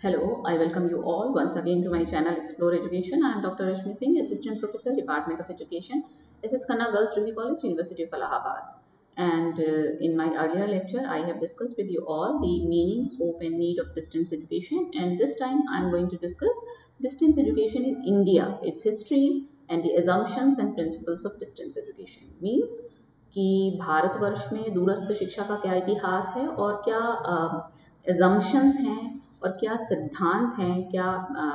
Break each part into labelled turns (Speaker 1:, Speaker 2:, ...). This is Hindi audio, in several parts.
Speaker 1: Hello, I welcome you all once again to my channel Explore Education. I am Dr. Rashmi Singh, Assistant Professor, Department of Education, SS Khanna Girls Degree College, University of Allahabad. And uh, in my earlier lecture, I have discussed with you all the meaning, scope and need of distance education. And this time I am going to discuss distance education in India, its history and the assumptions and principles of distance education. Means कि भारतवर्ष में दूरस्थ शिक्षा का क्या इतिहास है और क्या एजम्पन्स uh, हैं और क्या सिद्धांत हैं क्या आ,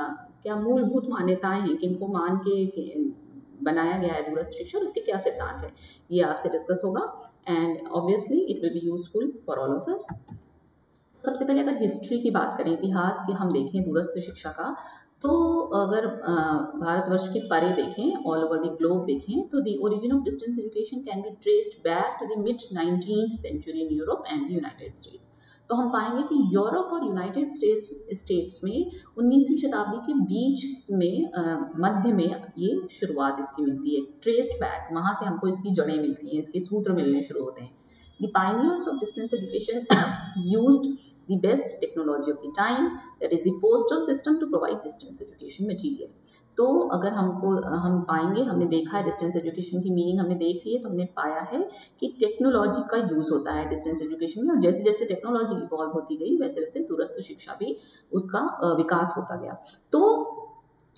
Speaker 1: क्या मूलभूत मान्यताएँ हैं किनको मान के बनाया गया है दूरस्थ शिक्षा और इसके क्या सिद्धांत हैं? ये आपसे डिस्कस होगा and obviously it will be useful for all of us सबसे पहले अगर हिस्ट्री की बात करें इतिहास की हम देखें दूरस्थ शिक्षा का तो अगर भारतवर्ष के परे देखें ऑल ओवर द ग्लोब देखें तो the origin of distance education can be traced back to the mid nineteen century in Europe and the United States तो हम पाएँगे कि यूरोप और यूनाइटेड स्टेट्स स्टेट्स में 19वीं शताब्दी के बीच में मध्य में ये शुरुआत इसकी मिलती है। ट्रेस्ड बैक वहाँ से हमको इसकी जड़ें मिलती हैं, इसके सूत्र मिलने शुरू होते हैं। The pioneers of distance education used the best technology of the time, that is the postal system to provide distance education material. तो अगर हमको हम पाएँगे हमने देखा है डिस्टेंस एजुकेशन की मीनिंग हमने देख ली है तो हमने पाया है कि टेक्नोलॉजी का यूज़ होता है डिस्टेंस एजुकेशन में और जैसे जैसे टेक्नोलॉजी इवॉल्व होती गई वैसे वैसे दूरस्थ शिक्षा भी उसका विकास होता गया तो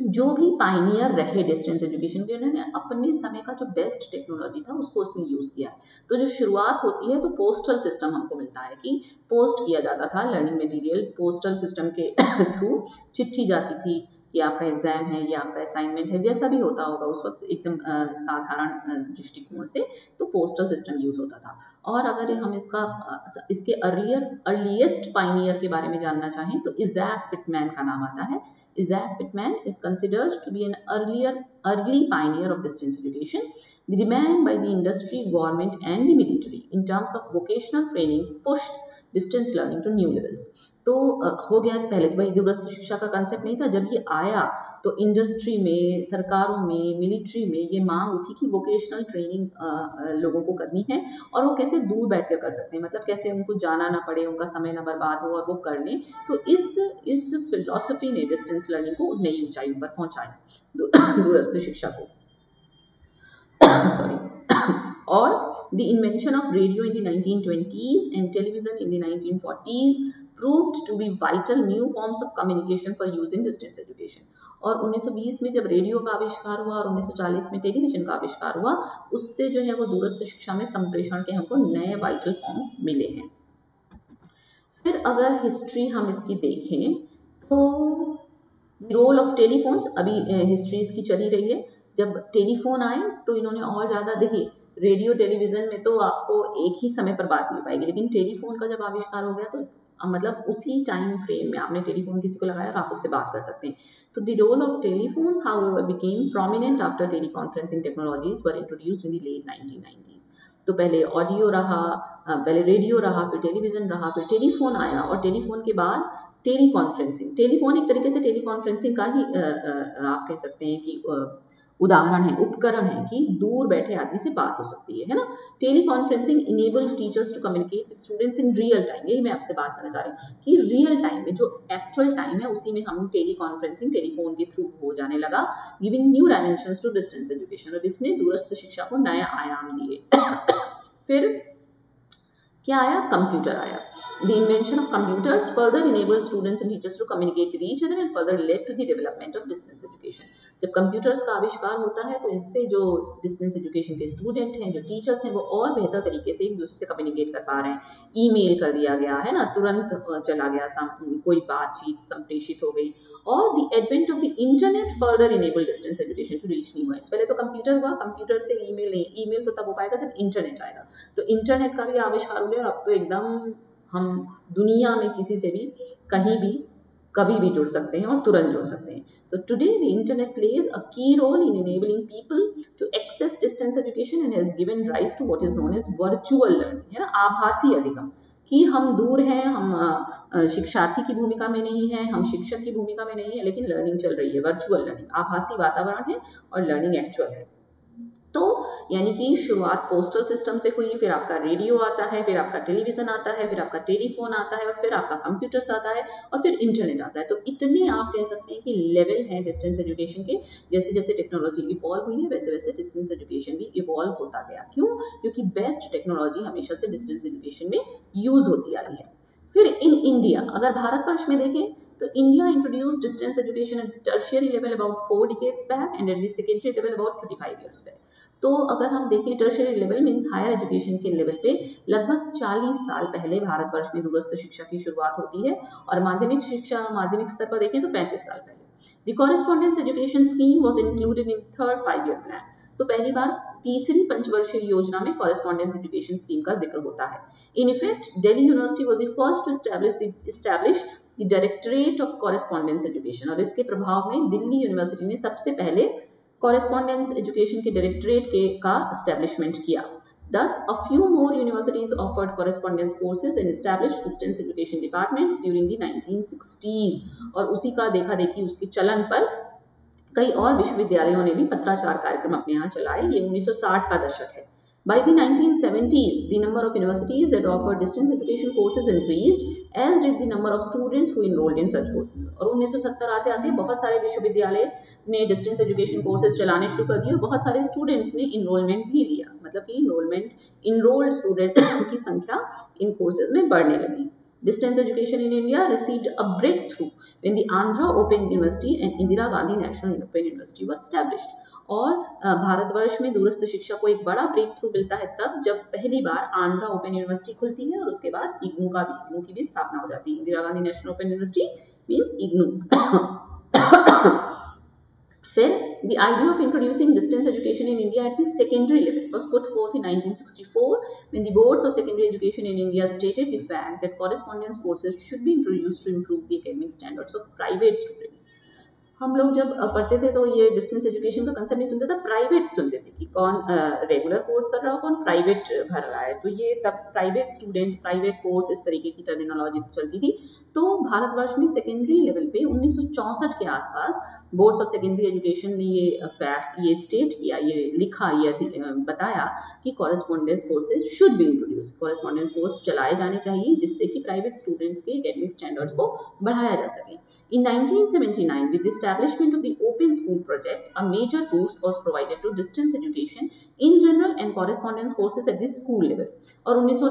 Speaker 1: जो भी पाइनियर रहे डिस्टेंस एजुकेशन के, उन्होंने अपने समय का जो बेस्ट टेक्नोलॉजी था, उसको उसमें यूज़ किया है। तो जो शुरुआत होती है तो पोस्टल सिस्टम हमको मिलता है कि पोस्ट किया जाता था लर्निंग मटेरियल पोस्टल सिस्टम के थ्रू चिट्ठी जाती थी कि आपका एग्ज़ाम है या आपका असाइनमेंट है, जैसा भी होता होगा, उस वक्त एकदम साधारण दृष्टिकोण से तो पोस्टल सिस्टम यूज़ होता था। और अगर हम इसका इसके अर्लियर अर्लीस्ट पाइनियर के बारे में जानना चाहें तो इजैक पिटमैन का नाम आता है। Isaac Pitman is considers to be an earlier early pioneer of distance education demand by the industry government and the military in terms of vocational training push distance learning to new levels तो हो गया पहले तो भाई दूरस्थ शिक्षा का कंसेप्ट नहीं था, जब ये आया तो इंडस्ट्री में, सरकारों में मिलिट्री में ये मांग उठी कि वोकेशनल ट्रेनिंग लोगों को करनी है और वो कैसे दूर बैठ कर कर सकते हैं मतलब कैसे उनको जाना ना पड़े, उनका समय ना बर्बाद हो और वो कर लें तो इस इस फिलोसफी ने डिस्टेंस लर्निंग को नई ऊंचाई पर पहुँचाया दूरस्थ शिक्षा को। सॉरी और the invention of radio in the 1920s and television in the 1940s proved to be vital new forms of communication for use in distance education. और 1920 में जब रेडियो का आविष्कार हुआ और 1940 में टेलीविज़न का आविष्कार हुआ, उससे जो है वो दूरस्थ शिक्षा में संप्रेषण के हमको नए वाइटल फॉर्म्स मिले हैं फिर अगर हिस्ट्री हम इसकी देखें तो रोल ऑफ़ टेलीफोन्स अभी हिस्ट्री इसकी चली रही है जब टेलीफोन आए तो इन्होंने और ज़्यादा, देखिए रेडियो टेलीविज़न में तो आपको एक ही समय पर बात मिल पाएगी, लेकिन टेलीफोन का जब आविष्कार हो गया तो मतलब उसी टाइम फ्रेम में आपने टेलीफोन किसी को लगाया तो आप उससे बात कर सकते हैं। तो the role of telephones how became prominent after teleconferencing technologies were introduce in the late 1990s तो पहले ऑडियो रहा पहले रेडियो रहा, फिर टेलीविज़न रहा, फिर टेलीफोन आया और टेलीफोन के बाद टेली कॉन्फ्रेंसिंग टेलीफोन एक तरीके से टेली कॉन्फ्रेंसिंग का ही आप कह सकते हैं कि उदाहरण है, उपकरण है कि दूर बैठे आदमी से बात हो सकती है है ना? Teleconferencing enable teachers to communicate with students in real time यही मैं आपसे बात करना चाह रही हूँ कि रियल टाइम में जो एक्चुअल टाइम है, उसी में हम टेलीकॉन्फ्रेंसिंग टेलीफोन के थ्रू हो जाने लगा giving new dimension to distance education और इसने दूरस्थ शिक्षा को नया आयाम दिए। फिर क्या आया? कंप्यूटर आया। The invention of computers further enabled students and teachers to communicate with each other and further led to the development of distance education. जब कंप्यूटर्स का आविष्कार होता है तो इससे जो डिस्टेंस एजुकेशन के स्टूडेंट हैं, जो टीचर्स हैं, वो और बेहतर तरीके से एक दूसरे से कम्युनिकेट कर पा रहे हैं। ईमेल कर दिया गया, है ना? तुरंत चला गया कोई बातचीत संप्रेषित हो गई। और the advent of the internet further enable distance education to reach new पहले तो कंप्यूटर हुआ कंप्यूटर से ईमेल नहीं ईमेल तो तब हो पाएगा जब इंटरनेट आएगा। तो इंटरनेट का भी आविष्कार हो और अब तो एकदम हम दुनिया में किसी से भी, कहीं भी, कभी भी जुड़ सकते हैं और तुरंत जुड़ सकते हैं। तो today the internet plays a key role in enabling people to access distance education and has given rise to what is known as virtual learning है ना? आभासी अधिगम कि हम दूर हैं, हम शिक्षार्थी की भूमिका में नहीं है, हम शिक्षक की भूमिका में नहीं है, लेकिन लर्निंग चल रही है वर्चुअल लर्निंग आभासी वातावरण है और लर्निंग एक्चुअल है। तो यानी कि शुरुआत पोस्टल सिस्टम से हुई, फिर आपका रेडियो आता है, फिर आपका टेलीविज़न आता है, फिर आपका टेलीफोन आता है, और फिर आपका कंप्यूटर्स आता है, और फिर इंटरनेट आता है। तो इतने आप कह सकते हैं कि लेवल है डिस्टेंस एजुकेशन के। जैसे जैसे टेक्नोलॉजी इवॉल्व हुई है, वैसे वैसे डिस्टेंस एजुकेशन भी इवॉल्व होता गया। क्यों? क्योंकि बेस्ट टेक्नोलॉजी हमेशा से डिस्टेंस एजुकेशन में यूज़ होती आ रही है। फिर इन इंडिया अगर भारतवर्ष में देखें तो introduced distance education at the tertiary level about four decades back and at the secondary level about 35 years back. तो अगर हम देखें tertiary level means higher education के लेवल पे, लगभग 40 साल पहले भारतवर्ष में दूरस्थ शिक्षा की शुरुआत होती है और माध्यमिक शिक्षा माध्यमिक स्तर पर देखें तो 35 साल पहले। The correspondence education scheme was included in third five year plan तो पहली बार तीसरी पंचवर्षीय योजना में कॉरेस्पॉन्डेंस एजुकेशन स्कीम का ज़िक्र होता है। In effect Delhi University was the first to establish the directorate of correspondence education और इसके प्रभाव में दिल्ली यूनिवर्सिटी ने सबसे पहले कॉरेस्पॉन्डेंस एजुकेशन के डायरेक्टरेट के का एस्टेब्लिशमेंट किया। Thus, a few more universities offered correspondence courses and established distance education departments during the 1960s. और उसी का देखा देखी उसके चलन पर कई और विश्वविद्यालयों ने भी पत्राचार कार्यक्रम अपने यहाँ चलाए। ये 1960 का दशक है। By the 1970s, the number of universities that offered distance education courses increased, as did the number of students who enrolled in such courses. और 1970 आते आते बहुत सारे विश्वविद्यालय ने डिस्टेंस एजुकेशन कोर्सेज चलाने शुरू कर दिए और बहुत सारे स्टूडेंट्स ने इनरोलमेंट भी लिया मतलब कि इनरोलमेंट इनरोल्ड स्टूडेंट की संख्या इन कोर्सेज में बढ़ने लगी Distance education in India received a breakthrough when the Andhra Open University and Indira Gandhi National Open University were established. और भारतवर्ष में दूरस्थ शिक्षा को एक बड़ा ब्रेक थ्रू मिलता है तब जब पहली बार आंध्रा ओपन यूनिवर्सिटी खुलती है और उसके बाद इग्नू का भी, इग्नू की भी स्थापना हो जाती है। Indira Gandhi National Open University means IGNOU. फिर the idea of introducing distance education in India at secondary level was put forth in 1964 when the boards of secondary education in India stated the fact that correspondence courses should be introduced to improve the academic standards of private students हम लोग जब पढ़ते थे तो ये डिस्टेंस एजुकेशन का कंसेप्ट नहीं सुनते थे प्राइवेट सुनते थे कि कौन रेगुलर कोर्स कर रहा हो, कौन प्राइवेट भर रहा है। तो ये तब प्राइवेट स्टूडेंट प्राइवेट कोर्स इस तरीके की टर्मिनोलॉजी चलती थी। तो भारतवर्ष में सेकेंडरी लेवल पे उन्नीस के आसपास बोर्ड्स ऑफ़ सेकेंडरी एजुकेशन ने ये फैक्ट ये स्टेट किया, ये लिखा, ये बताया कि correspondence courses should be introduce correspondence course चलाए जाने चाहिए जिससे कि प्राइवेट स्टूडेंट्स के एकेडमिक स्टैंडर्ड्स को बढ़ाया जा सके in 1979 with establishment of the Open School project, a major boost was provided to distance education in general and correspondence courses at the school level. और उन्नीस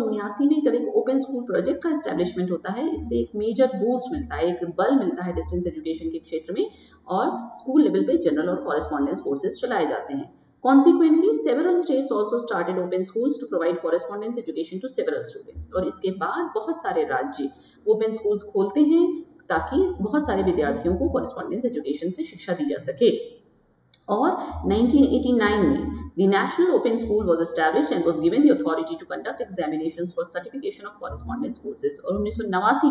Speaker 1: में जब एक ओपन स्कूल प्रोजेक्ट का एस्टेब्लिशमेंट होता है इससे एक मेजर बूस्ट मिलता है एक बल मिलता है डिस्टेंस एजुकेशन के क्षेत्र में और स्कूल लेवल पे जनरल और कॉरेस्पॉन्डेंस कोर्सेज चलाए जाते हैं Consequently, several states also started open schools to provide correspondence education to several students. और इसके बाद बहुत सारे राज्य open schools खोलते हैं ताकि बहुत सारे विद्यार्थियों को correspondence education से शिक्षा दी जा सके और 1989 में The National Open School was established and was given the authority to conduct examinations for certification of correspondence courses. और उन्नीस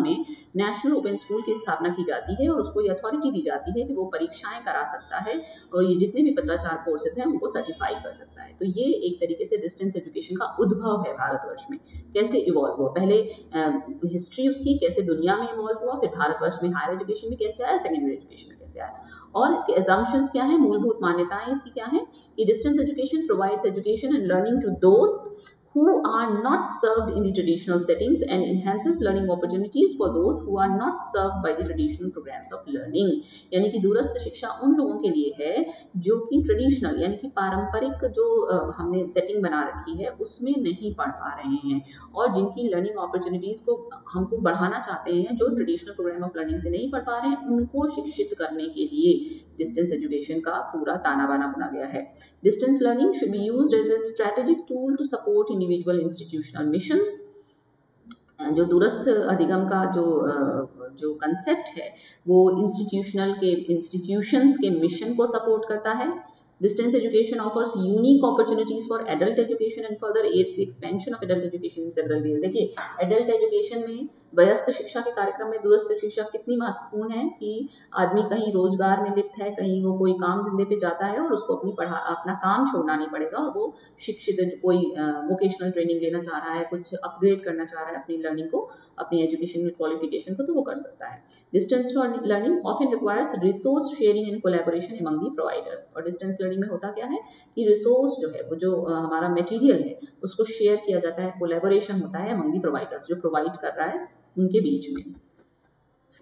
Speaker 1: में नेशनल ओपन स्कूल की स्थापना की जाती है और उसको ये अथॉरिटी दी जाती है कि वो परीक्षाएँ करा सकता है और ये जितने भी पत्राचार कोर्सेज हैं उनको सर्टिफाई कर सकता है। तो ये एक तरीके से डिस्टेंस एजुकेशन का उद्भव है भारतवर्ष में। कैसे इवॉल्व हुआ? पहले हिस्ट्री उसकी कैसे दुनिया में इवॉल्व हुआ, फिर भारतवर्ष में हायर एजुकेशन में कैसे आया सेकेंडरी एजुकेशन में कैसे आया? और इसके एजम्पन्स क्या है? मूलभूत मान्यताएँ इसकी क्या है? कि distance education provides education and learning to दोस्त who are not served in the traditional settings and enhances learning opportunities for those who are not served by the traditional programs of learning यानी कि दूरस्थ शिक्षा उन लोगों के लिए है जो कि ट्रेडिशनल यानी कि पारंपरिक जो हमने सेटिंग बना रखी है उसमें नहीं पढ़ पा रहे हैं और जिनकी लर्निंग अपॉर्चुनिटीज़ को हमको बढ़ाना चाहते हैं जो ट्रेडिशनल प्रोग्राम ऑफ़ लर्निंग से नहीं पढ़ पा रहे हैं उनको शिक्षित करने के लिए डिस्टेंस एजुकेशन का पूरा ताना बाना बुना गया है distance learning should be used as a strategic tool to support individual institutional missions जो दूरस्थ अधिगम का जो जो कंसेप्ट है वो इंस्टीट्यूशनल के इंस्टीट्यूशंस के मिशन को सपोर्ट करता है Distance education offers unique opportunities for adult education and further aids the expansion of adult education in several ways. देखिए adult education में वयस्क शिक्षा के कार्यक्रम में दूरस्थ शिक्षा कितनी महत्वपूर्ण है कि आदमी कहीं रोज़गार में लिप्त है, कहीं वो कोई काम धंधे पे जाता है और उसको अपनी पढ़ा, अपना काम छोड़ना नहीं पड़ेगा और वो शिक्षित कोई वोकेशनल ट्रेनिंग लेना चाह रहा है, कुछ अपग्रेड करना चाह रहा है अपनी लर्निंग को, अपनी एजुकेशन क्वालिफिकेशन को तो वो कर सकता है। Distance learning often requires resource sharing and collaboration among the providers और डिस्टेंस लर्निंग में होता क्या है कि रिसोर्स जो है, वो जो हमारा मटेरियल है, उसको शेयर किया जाता है कोलेबोरेशन होता है अमंग दी प्रोवाइडर्स जो प्रोवाइड कर रहा है। उनके बीच में।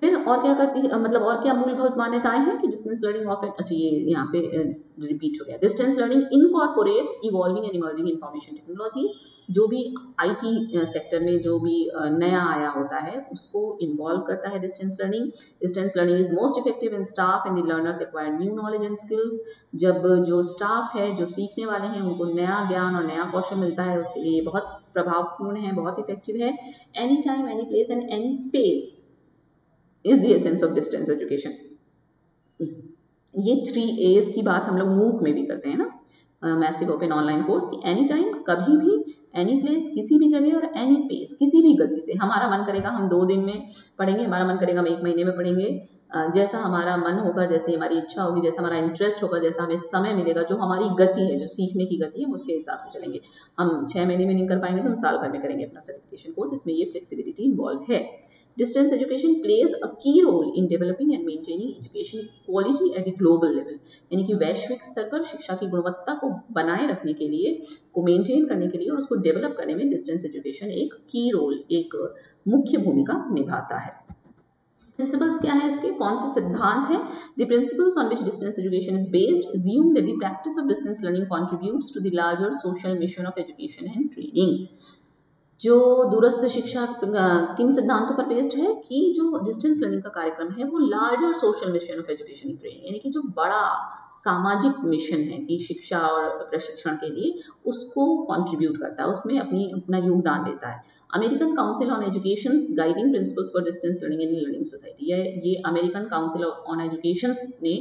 Speaker 1: फिर और क्या करती है मतलब और क्या मूलभूत मान्यताएँ हैं कि डिस्टेंस लर्निंग ऑफ़ अच्छा ये यहाँ पे रिपीट हो गया। Distance learning incorporates evolving and emerging information technologies जो भी आईटी सेक्टर में जो भी नया आया होता है, उसको इन्वॉल्व करता है distance learning distance learning is most effective in staff and the learners acquire new knowledge and skills जब जो स्टाफ है, जो सीखने वाले हैं, उनको नया ज्ञान और नया कौशल मिलता है, उसके लिए बहुत प्रभावपूर्ण है, बहुत इफ़ेक्टिव है। Any time any place and any pace is the essence of distance education ये थ्री एज की बात हम लोग मूक में भी करते हैं ना। Massive open online course any time कभी भी एनी प्लेस किसी भी जगह और एनी पेस किसी भी गति से। हमारा मन करेगा हम दो दिन में पढ़ेंगे, हमारा मन करेगा हम एक महीने में पढ़ेंगे। जैसा हमारा मन होगा, जैसे हमारी इच्छा होगी, जैसा हमारा इंटरेस्ट होगा, जैसा हमें समय मिलेगा, जो हमारी गति है, जो सीखने की गति है उसके हिसाब से चलेंगे। हम छह महीने में नहीं कर पाएँगे तो हम साल भर में करेंगे अपना सर्टिफिकेशन कोर्स इसमें ये फ्लेक्सिबिलिटी इन्वॉल्व है। Distance education plays a key role in developing and maintaining education quality at a global level यानी कि वैश्विक स्तर पर शिक्षा की गुणवत्ता को बनाए रखने के लिए, को मेंटेन करने के लिए और उसको डेवलप करने में डिस्टेंस एजुकेशन एक की रोल एक मुख्य भूमिका निभाता है। प्रिंसिपल्स क्या है इसके? कौन से सिद्धांत हैं? The principles on which distance education is based assume the practice of distance learning contribute to the larger social mission of education and training जो दूरस्थ शिक्षा किन सिद्धांतों पर बेस्ड है कि जो डिस्टेंस लर्निंग का कार्यक्रम है, वो larger social mission of education training यानी कि जो बड़ा सामाजिक मिशन है कि शिक्षा और प्रशिक्षण के लिए, उसको कंट्रीब्यूट करता है, उसमें अपनी, अपना योगदान देता है। American Council on Education guiding principles for distance learning in learning society ये अमेरिकन काउंसिल ऑन एजुकेशन ने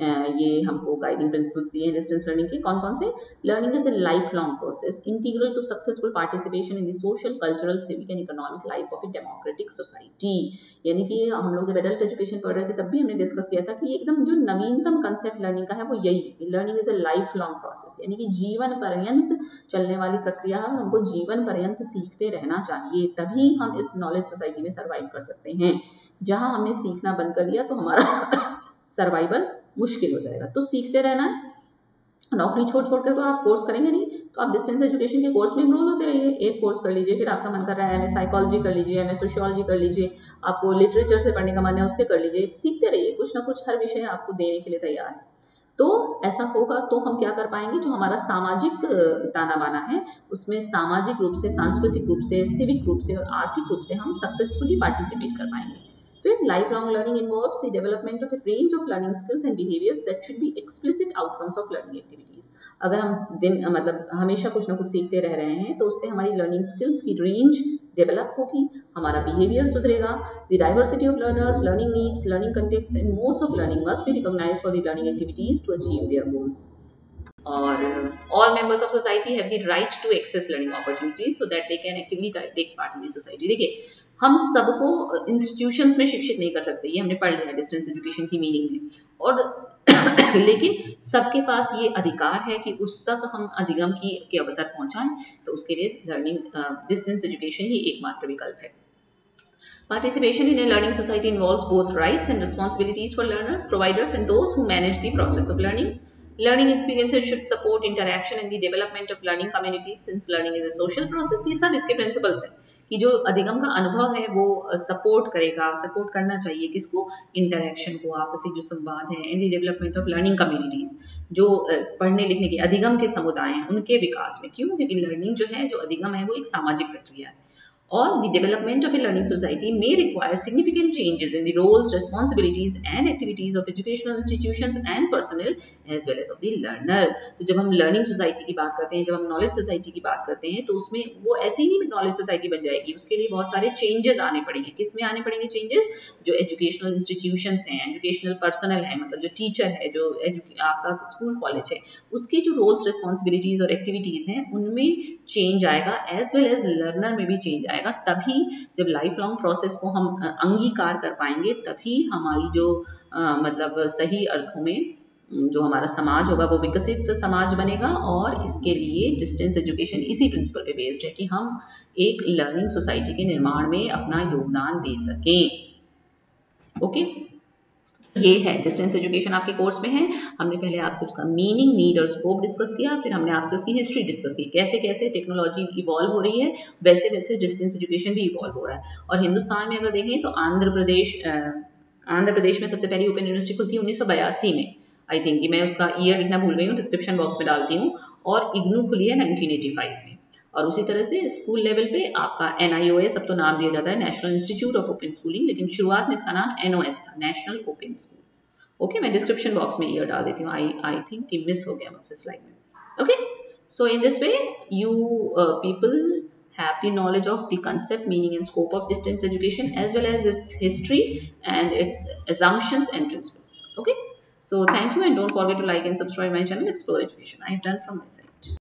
Speaker 1: ये हमको गाइडिंग प्रिंसिपल्स दिए हैं डिस्टेंस लर्निंग के। कौन कौन से? Learning is a life long process integral to successful participation in the social cultural civic and economic life of a democratic society यानी कि हम लोग जब एडल्ट एजुकेशन पढ़ रहे थे, तब भी हमने डिस्कस किया था कि एकदम जो नवीनतम कंसेप्ट लर्निंग का है, वो यही है। Learning is a life long process यानी कि जीवन पर्यंत चलने वाली प्रक्रिया है और हमको जीवन पर्यंत सीखते रहना चाहिए। तभी हम इस नॉलेज सोसाइटी में सर्वाइव कर सकते हैं। जहाँ हमने सीखना बंद कर दिया तो हमारा सर्वाइवल मुश्किल हो जाएगा। तो सीखते रहना। नौकरी छोड़ छोड़ कर तो आप कोर्स करेंगे नहीं। तो आप डिस्टेंस एजुकेशन के कोर्स में इनरोल होते रहिए। एक कोर्स कर लीजिए, फिर आपका मन कर रहा है एम साइकोलॉजी कर लीजिए एम सोशियोलॉजी कर लीजिए। आपको लिटरेचर से पढ़ने का मन है, उससे कर लीजिए। सीखते रहिए। कुछ ना कुछ हर विषय आपको देने के लिए तैयार है। तो ऐसा होगा तो हम क्या कर पाएँगे? जो हमारा सामाजिक ताना बाना है, उसमें सामाजिक रूप से, सांस्कृतिक रूप से सिविक रूप से और आर्थिक रूप से हम सक्सेसफुली पार्टिसिपेट कर पाएँगे। Fifth, lifelong learning involves the development of a range of learning skills and behaviors that should be explicit outcomes of learning activities. अगर हम दिन मतलब हमेशा कुछ ना कुछ सीखते रह रहे हैं तो उससे हमारी लर्निंग स्किल्स की रेंज डेवलप होगी हमारा बिहेवियर सुधरेगा the diversity of learners learning needs learning context and modes of learning must be recognised for the learning activities to achieve their goals और all members of society have the right to access learning opportunities so that they can actively take part in society देखिए हम सबको uh, इंस्टीट्यूशंस में शिक्षित नहीं कर सकते ये हमने पढ़ लिया डिस्टेंस एजुकेशन की मीनिंग में। और लेकिन सबके पास ये अधिकार है कि उस तक हम अधिगम की के अवसर पहुंचाएँ तो उसके लिए लर्निंग डिस्टेंस एजुकेशन ही एकमात्र विकल्प है। Participation in a learning society involves both rights and responsibilities for learners, providers, and those who manage the process of learning. Experiences should support interaction and the development of learning communities since learning is a social process. ये सब इसके principles हैं. कि जो अधिगम का अनुभव है, वो सपोर्ट करेगा सपोर्ट करना चाहिए किसको इंटरेक्शन को, आपसी जो संवाद है and the development of learning communities जो पढ़ने लिखने के अधिगम के समुदाय हैं, उनके विकास में क्यों क्योंकि लर्निंग जो है, जो अधिगम है, वो एक सामाजिक प्रक्रिया है or the development of a learning society may require significant changes in the roles, responsibilities and activities of educational institutions and personnel as well as of the learner. तो जब हम learning society की बात करते हैं जब हम knowledge society की बात करते हैं तो उसमें वो ऐसे ही नहीं knowledge society बन जाएगी उसके लिए बहुत सारे changes आने पड़ेंगे किसमें आने पड़ेंगे changes जो educational institutions हैं educational personnel है मतलब जो teacher है जो आपका school college है उसके जो roles responsibilities और activities हैं उनमें change आएगा as well as learner में भी change आएगा जाएगा तभी जब लाइफ लॉन्ग प्रोसेस को हम अंगीकार कर पाएँगे तभी हमारी जो आ, मतलब सही अर्थों में जो हमारा समाज होगा वो विकसित समाज बनेगा और इसके लिए डिस्टेंस एजुकेशन इसी प्रिंसिपल पे बेस्ड है कि हम एक लर्निंग सोसाइटी के निर्माण में अपना योगदान दे सकें। ओके ये है डिस्टेंस एजुकेशन आपके कोर्स में है। हमने पहले आपसे उसका मीनिंग नीड और स्कोप डिस्कस किया, फिर हमने आपसे उसकी हिस्ट्री डिस्कस की, कैसे कैसे टेक्नोलॉजी इवॉल्व हो रही है, वैसे वैसे डिस्टेंस एजुकेशन भी इवॉल्व हो रहा है। और हिंदुस्तान में अगर देखें तो आंध्र प्रदेश आंध्र प्रदेश में सबसे पहली ओपन यूनिवर्सिटी खुलती है उन्नीस में। आई थिंक मैं उसका ईयर लिखना भूल गई हूँ डिस्क्रिप्शन बॉक्स में डालती हूँ। और इग्नू खुली है 1985 में। और उसी तरह से स्कूल लेवल पे आपका एन अब तो नाम दिया जाता है national institute of open schooling लेकिन शुरुआत में इसका नाम NOS था नेशनल ओपन स्कूल ओके मैं डिस्क्रिप्शन बॉक्स में ईयर डाल देती हूँ। आई आई थिंक मिस हो गया मुझसे स्लाइड में। Okay so in this way you people have the knowledge of the concept meaning and scope of distance education as well as its history and its assumptions and principles okay so thank you and don't forget to like and subscribe my channel Explore Education I have done from my side